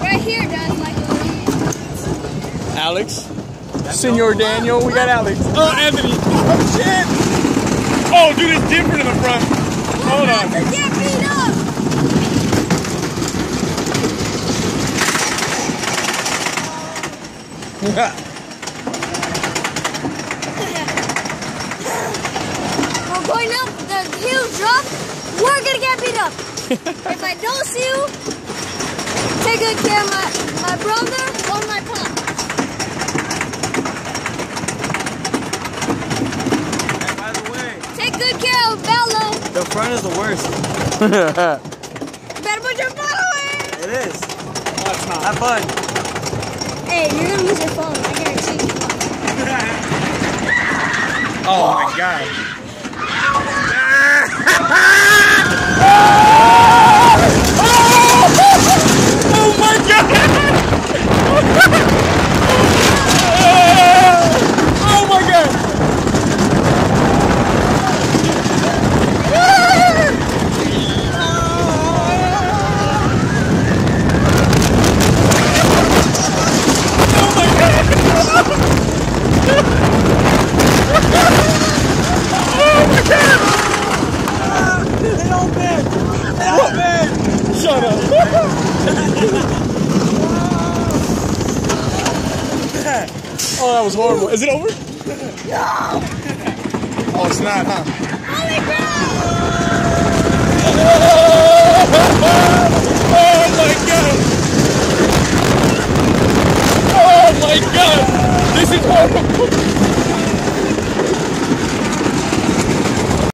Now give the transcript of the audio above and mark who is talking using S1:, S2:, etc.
S1: Right here does like uh,
S2: Alex. Senor Daniel, we got Alex. Oh, Anthony. Oh, shit. Oh, dude, it's different in the front. Hold on.
S1: get beat up. We're going up the hill drop. We're gonna get beat up. if I don't see you, take good care of my, my brother or my pop.
S3: By the way,
S1: Take good care of Bella.
S3: the front is the worst.
S1: Better put your phone away.
S3: It is.
S2: That's not.
S3: Have fun.
S1: Hey, you're gonna lose your phone. I guarantee you.
S2: Oh, my God. Oh, my God. Oh, my God.
S3: They all bend. They all bend.
S2: Shut up. Oh, that was horrible. Is it over? No. Oh, it's not, huh?
S1: Holy crap!